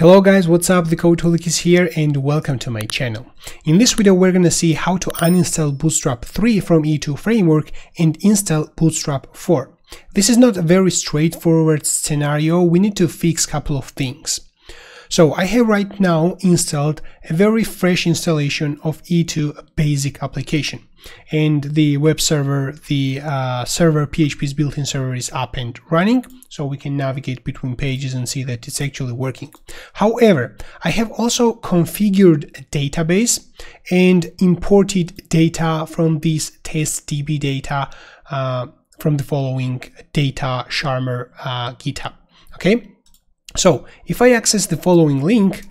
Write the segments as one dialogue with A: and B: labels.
A: Hello guys, what's up? The Codeholic is here and welcome to my channel. In this video we're gonna see how to uninstall Bootstrap 3 from Yii2 framework and install Bootstrap 4. This is not a very straightforward scenario, we need to fix a couple of things. So I have right now installed a very fresh installation of Yii2 basic application and the web server, the uh, server PHP's built-in server is up and running so we can navigate between pages and see that it's actually working. However, I have also configured a database and imported data from this testdb data uh, from the following datacharmer uh, GitHub. Okay, so if I access the following link,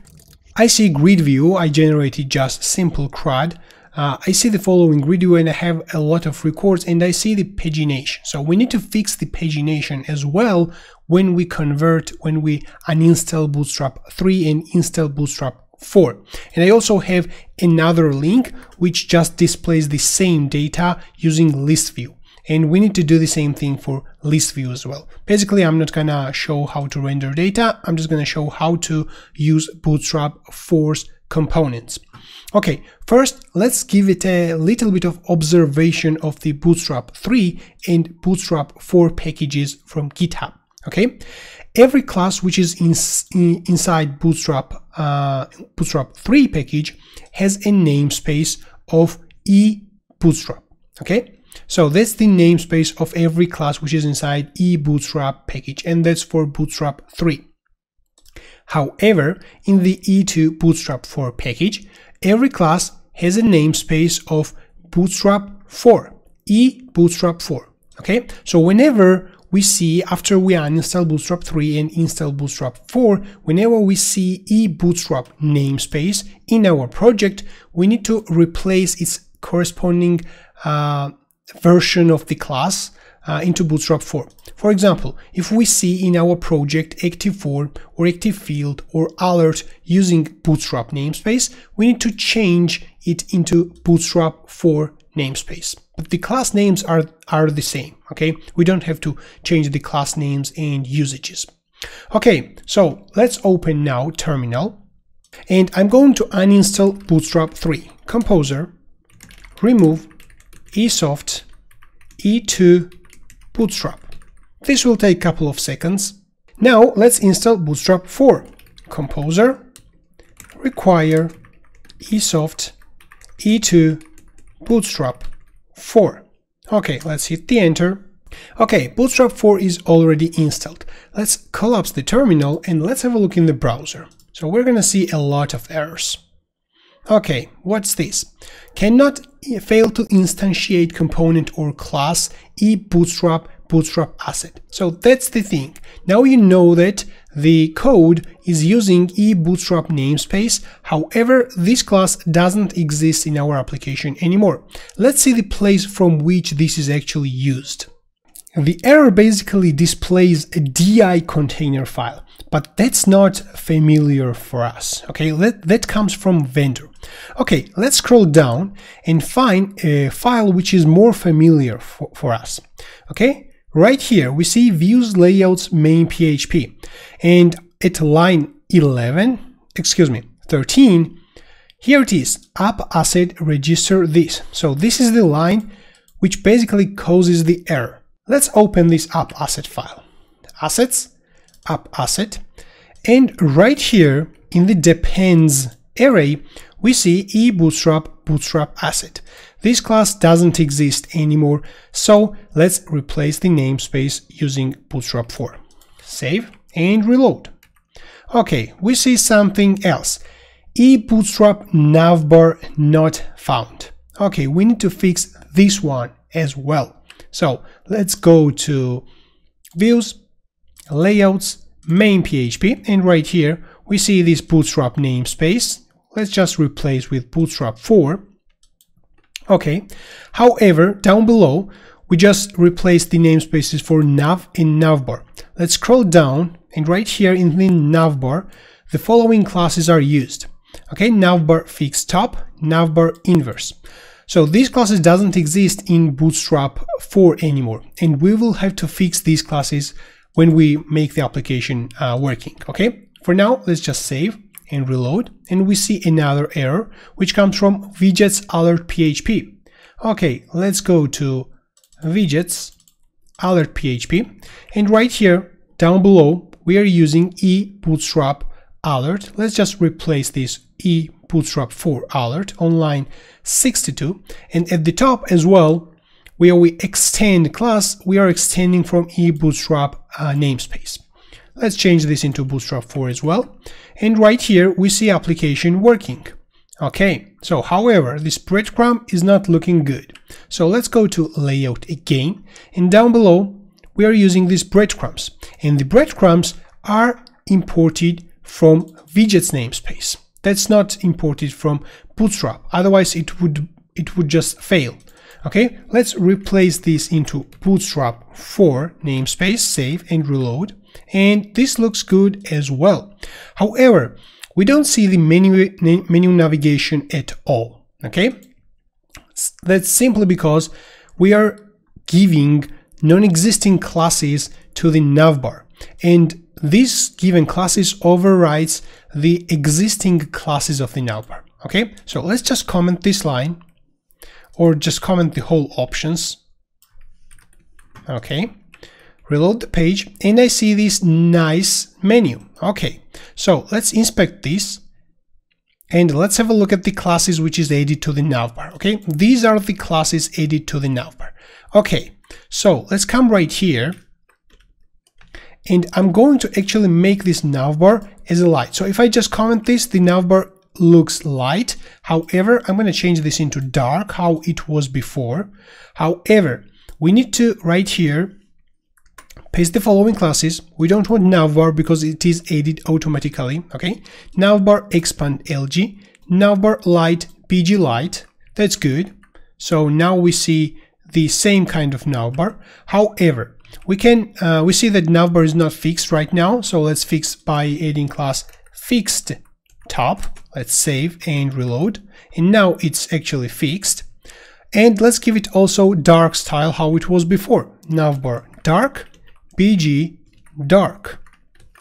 A: I see grid view, I generated just simple CRUD. Uh, I see the following grid view and I have a lot of records and I see the pagination. So we need to fix the pagination as well when we convert, when we uninstall Bootstrap 3 and install Bootstrap 4. And I also have another link which just displays the same data using list view and we need to do the same thing for list view as well. Basically, I'm not gonna show how to render data, I'm just gonna show how to use Bootstrap 4's components. Okay, first let's give it a little bit of observation of the Bootstrap 3 and Bootstrap 4 packages from GitHub. Okay, every class which is in, in, inside Bootstrap uh, Bootstrap 3 package has a namespace of e Bootstrap. Okay, so that's the namespace of every class which is inside yii Bootstrap package, and that's for Bootstrap 3. However, in the Yii2 Bootstrap 4 package, every class has a namespace of Bootstrap 4, yii Bootstrap 4. Okay, so whenever we see after we uninstall Bootstrap 3 and install Bootstrap 4, whenever we see yii Bootstrap namespace in our project, we need to replace its corresponding uh, version of the class uh, into Bootstrap 4. For example, if we see in our project active form or active field or alert using Bootstrap namespace, we need to change it into Bootstrap 4 namespace. But the class names are, are the same, okay? We don't have to change the class names and usages. Okay, so let's open now terminal and I'm going to uninstall Bootstrap 3. Composer, remove yiisoft yii2 bootstrap. This will take a couple of seconds. Now let's install Bootstrap 4. Composer, require yiisoft yii2 bootstrap 4. Okay, let's hit the enter. Okay, Bootstrap 4 is already installed. Let's collapse the terminal and let's have a look in the browser. So we're gonna see a lot of errors. Okay, what's this? Cannot fail to instantiate component or class e bootstrap bootstrap asset. So that's the thing. Now you know that the code is using e bootstrap namespace. However, this class doesn't exist in our application anymore. Let's see the place from which this is actually used. The error basically displays a DI container file, but that's not familiar for us. Okay, that, that comes from vendor. Okay, let's scroll down and find a file which is more familiar for, for us. Okay, right here we see views layouts main PHP and at line 11, excuse me, 13, here it is, app asset register this. So this is the line which basically causes the error. Let's open this app asset file. Assets, app asset, and right here in the depends array, we see eBootstrap bootstrap asset. This class doesn't exist anymore, so let's replace the namespace using bootstrap 4. Save and reload. Okay, we see something else. yii Bootstrap navbar not found. Okay, we need to fix this one as well. So let's go to views, layouts, main PHP, and right here we see this bootstrap namespace. Let's just replace with bootstrap 4. Okay, however, down below, we just replace the namespaces for nav and navbar. Let's scroll down and right here in the navbar, the following classes are used. Okay, navbar fix top, navbar inverse. So these classes doesn't exist in Bootstrap 4 anymore, and we will have to fix these classes when we make the application uh, working, okay? For now, let's just save and reload, and we see another error, which comes from widgets alert PHP. Okay, let's go to widgets alert PHP, and right here, down below, we are using e bootstrap alert. Let's just replace this e bootstrap 4 alert on line 62, and at the top as well, where we extend class, we are extending from e bootstrap uh, namespace. Let's change this into Bootstrap 4 as well. And right here, we see application working. Okay, so however, this breadcrumb is not looking good. So let's go to layout again. And down below, we are using these breadcrumbs. And the breadcrumbs are imported from widgets namespace. That's not imported from Bootstrap. Otherwise, it would it would just fail. Okay, let's replace this into Bootstrap 4 namespace, save and reload and this looks good as well. However, we don't see the menu, menu navigation at all, okay? That's simply because we are giving non-existing classes to the navbar and this given classes overrides the existing classes of the navbar okay so let's just comment this line or just comment the whole options okay reload the page and I see this nice menu. Okay, so let's inspect this and let's have a look at the classes which is added to the navbar. Okay, these are the classes added to the navbar. Okay, so let's come right here and I'm going to actually make this navbar as a light. So if I just comment this, the navbar looks light. However, I'm going to change this into dark, how it was before. However, we need to right here paste the following classes. We don't want navbar because it is added automatically, okay? Navbar expand LG, navbar light BG light, that's good. So now we see the same kind of navbar. However, we can uh, we see that navbar is not fixed right now, so let's fix by adding class fixed top. Let's save and reload. And now it's actually fixed. And let's give it also dark style how it was before. Navbar dark bg dark.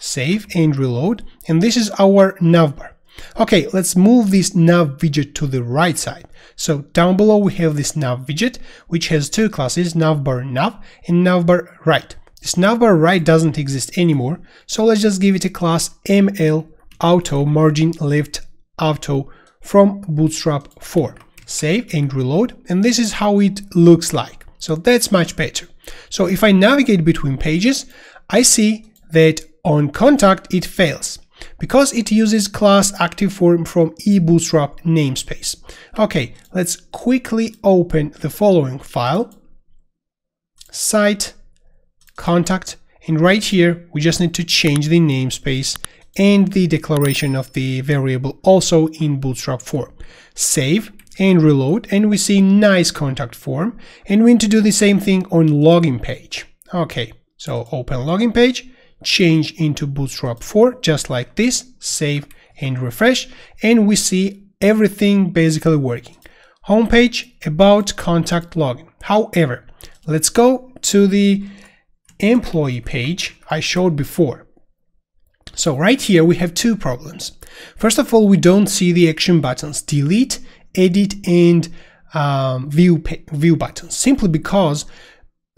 A: Save and reload. And this is our navbar. Okay, let's move this nav widget to the right side. So down below we have this nav widget, which has two classes, navbar nav and navbar right. This navbar right doesn't exist anymore, so let's just give it a class ml auto margin left auto from bootstrap 4. Save and reload, and this is how it looks like. So that's much better. So if I navigate between pages, I see that on contact it fails because it uses class active form from yii Bootstrap namespace. Okay, let's quickly open the following file, site, contact, and right here we just need to change the namespace and the declaration of the variable also in Bootstrap 4. Save and reload and we see nice contact form and we need to do the same thing on login page. Okay, so open login page, change into Bootstrap 4 just like this, save and refresh and we see everything basically working. Homepage about contact login. However, let's go to the employee page I showed before. So right here we have two problems. First of all, we don't see the action buttons delete edit and um, view, view buttons simply because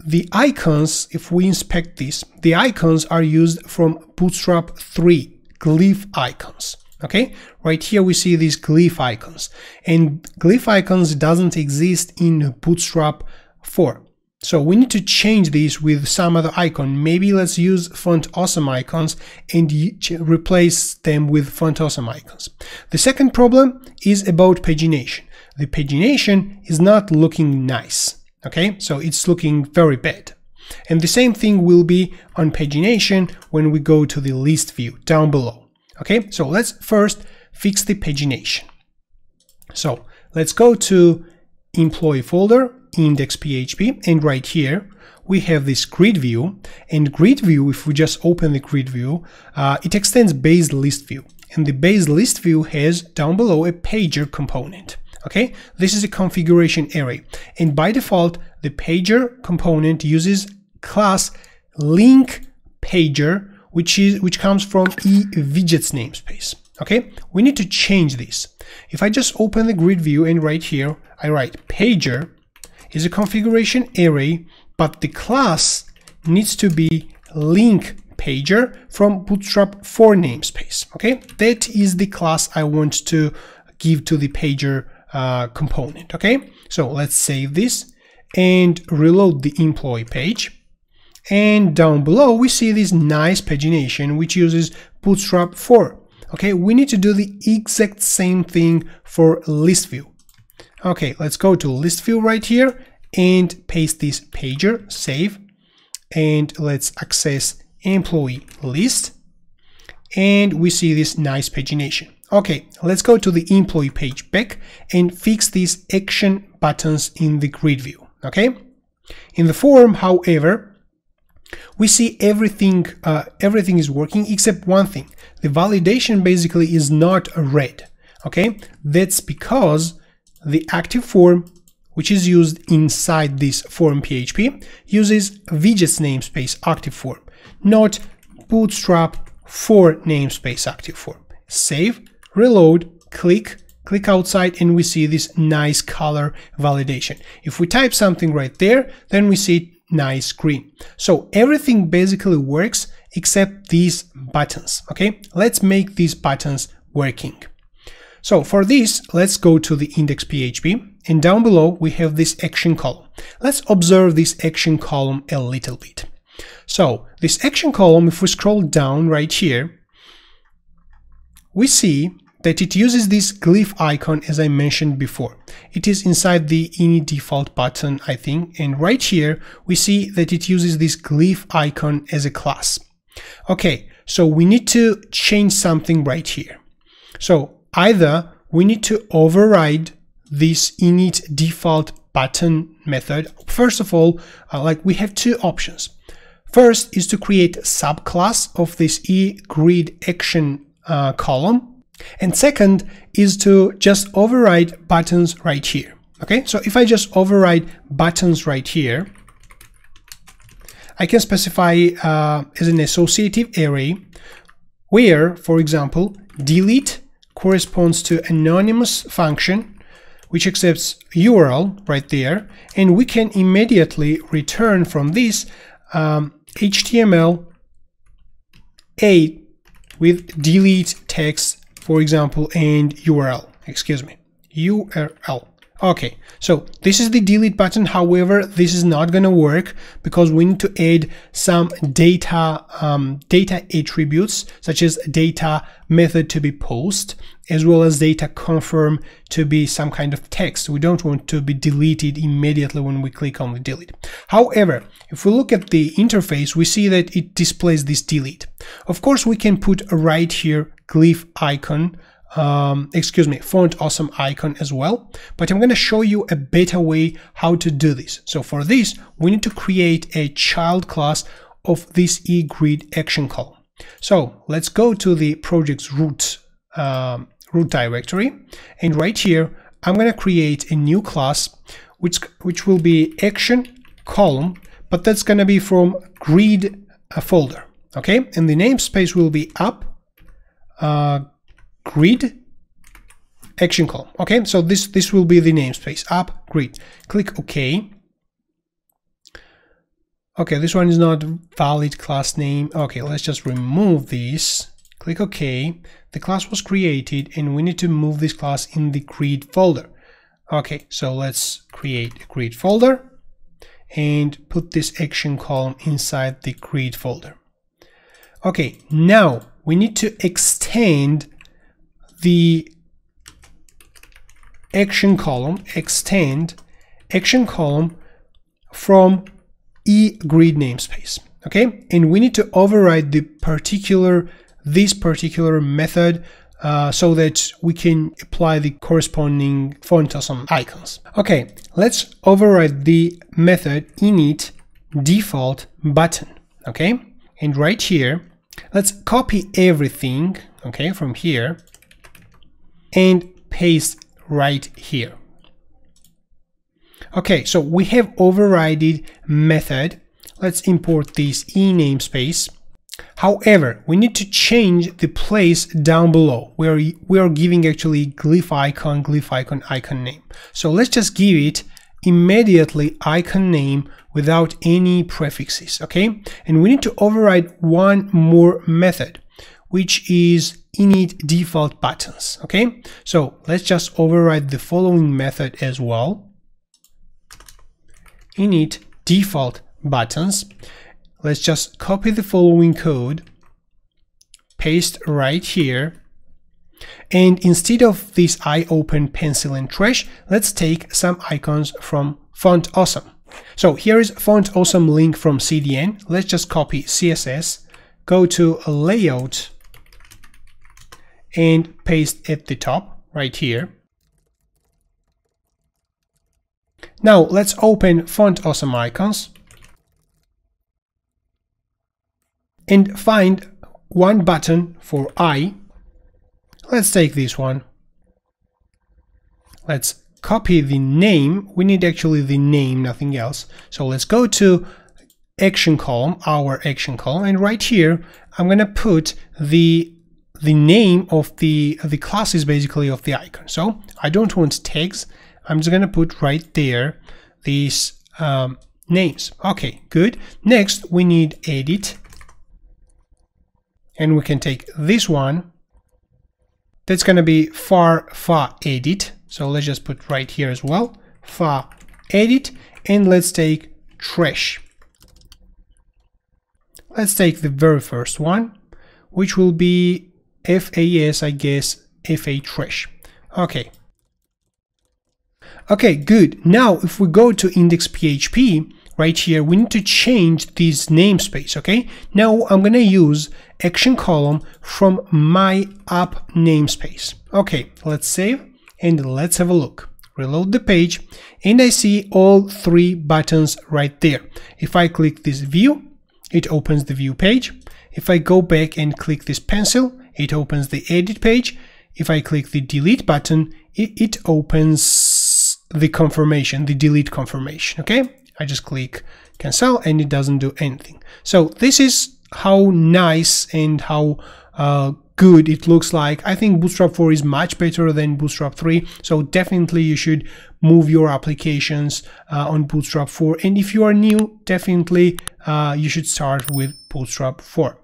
A: the icons, if we inspect this, the icons are used from Bootstrap 3 glyphicons. Okay, right here we see these glyphicons and glyphicons doesn't exist in Bootstrap 4. So we need to change these with some other icon. Maybe let's use font awesome icons and replace them with font awesome icons. The second problem is about pagination. The pagination is not looking nice. Okay, so it's looking very bad. And the same thing will be on pagination when we go to the list view down below. Okay, so let's first fix the pagination. So let's go to employee folder index.php and right here we have this grid view and grid view if we just open the grid view uh, it extends base list view and the base list view has down below a pager component okay this is a configuration array and by default the pager component uses class link pager which is which comes from e widgets namespace. Okay, we need to change this. If I just open the grid view and right here I write pager is a configuration array, but the class needs to be link pager from bootstrap 4 namespace. Okay, that is the class I want to give to the pager uh, component. Okay, so let's save this and reload the employee page. And down below, we see this nice pagination, which uses Bootstrap 4. Okay, we need to do the exact same thing for list view. Okay, let's go to list view right here and paste this pager, save, and let's access employee list. And we see this nice pagination. Okay, let's go to the employee page back and fix these action buttons in the grid view. Okay, in the form, however, we see everything uh, everything is working except one thing. The validation basically is not red. Okay, that's because the active form, which is used inside this form PHP, uses widgets namespace active form, not bootstrap 4 namespace active form. Save reload, click, click outside and we see this nice color validation. If we type something right there, then we see nice green. So everything basically works except these buttons, okay? Let's make these buttons working. So for this, let's go to the index.php and down below we have this action column. Let's observe this action column a little bit. So this action column, if we scroll down right here, we see that it uses this glyphicon as I mentioned before. It is inside the init default button, I think, and right here we see that it uses this glyphicon as a class. Okay, so we need to change something right here. So either we need to override this init default button method. First of all, uh, like we have two options. First is to create a subclass of this yii grid action uh, column. And second is to just override buttons right here. Okay, so if I just override buttons right here, I can specify uh, as an associative array where, for example, delete corresponds to anonymous function which accepts URL right there, and we can immediately return from this um, HTML a with delete text, for example, and URL, excuse me, URL. Okay, so this is the delete button. However, this is not going to work because we need to add some data um, data attributes such as data method to be post as well as data confirm to be some kind of text. We don't want to be deleted immediately when we click on the delete. However, if we look at the interface, we see that it displays this delete. Of course, we can put right here glyph icon um, excuse me, font awesome icon as well. But I'm going to show you a better way how to do this. So for this, we need to create a child class of this yii grid action column. So let's go to the project's root, um, root directory. And right here, I'm going to create a new class, which, which will be action column, but that's going to be from grid uh, folder. Okay, and the namespace will be up uh, grid action column. Okay, so this this will be the namespace app grid. Click OK. Okay, this one is not valid class name. Okay, let's just remove this. Click OK. The class was created and we need to move this class in the grid folder. Okay, so let's create a grid folder and put this action column inside the grid folder. Okay, now we need to extend the action column, extend action column from yii grid namespace. Okay, and we need to override the particular this particular method uh, so that we can apply the corresponding font awesome icons. Okay, let's override the method init default button. Okay, and right here, let's copy everything. Okay, from here and paste right here. Okay, so we have overrided method. Let's import this e namespace. However, we need to change the place down below where we are giving actually glyphicon, glyph icon, icon name. So let's just give it immediately icon name without any prefixes, okay? And we need to override one more method, which is init default buttons, okay? So let's just override the following method as well. Init default buttons. Let's just copy the following code, paste right here, and instead of this I open pencil and trash, let's take some icons from Font Awesome. So here is Font Awesome link from CDN. Let's just copy CSS, go to layout and paste at the top right here. Now let's open Font Awesome icons and find one button for eye. Let's take this one. Let's copy the name, we need actually the name, nothing else. So let's go to action column, our action column, and right here I'm gonna put the the name of the the classes basically of the icon. So I don't want tags. I'm just gonna put right there these um, names. Okay, good. Next we need edit, and we can take this one. That's gonna be far far edit so let's just put right here as well, far edit, and let's take trash. Let's take the very first one, which will be FAS, I guess, FA trash. Okay. Okay, good. Now, if we go to index.php, right here, we need to change this namespace, okay? Now, I'm going to use action column from my app namespace. Okay, let's save and let's have a look. Reload the page and I see all three buttons right there. If I click this view, it opens the view page. If I go back and click this pencil, it opens the edit page. If I click the delete button, it, it opens the confirmation, the delete confirmation, okay? I just click cancel and it doesn't do anything. So this is how nice and how uh, good it looks like. I think Bootstrap 4 is much better than Bootstrap 3, so definitely you should move your applications uh, on Bootstrap 4. And if you are new, definitely uh, you should start with Bootstrap 4.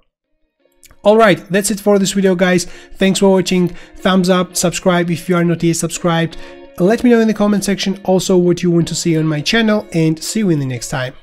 A: Alright, that's it for this video guys. Thanks for watching. Thumbs up, subscribe if you are not yet subscribed. Let me know in the comment section also what you want to see on my channel and see you in the next time.